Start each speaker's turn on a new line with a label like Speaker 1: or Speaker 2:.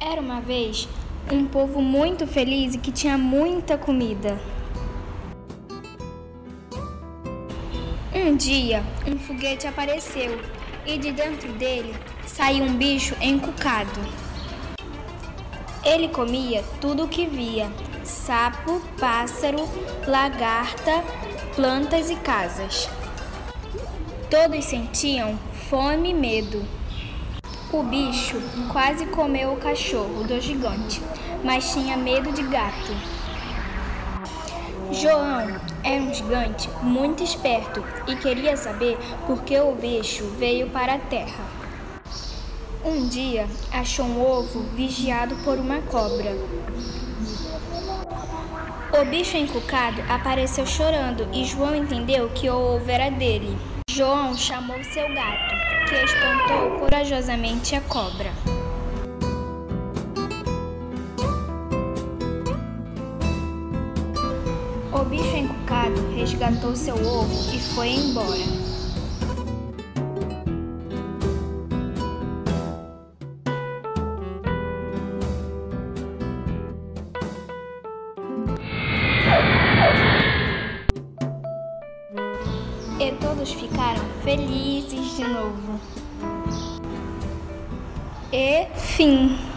Speaker 1: Era uma vez um povo muito feliz e que tinha muita comida. Um dia, um foguete apareceu e de dentro dele saiu um bicho encucado. Ele comia tudo o que via: sapo, pássaro, lagarta, plantas e casas. Todos sentiam fome e medo. O bicho quase comeu o cachorro do gigante, mas tinha medo de gato. João era um gigante muito esperto e queria saber por que o bicho veio para a terra. Um dia achou um ovo vigiado por uma cobra. O bicho encucado apareceu chorando e João entendeu que o ovo era dele. João chamou seu gato, que espantou corajosamente a cobra. O bicho encucado resgatou seu ovo e foi embora. Todos ficaram felizes de novo. E fim.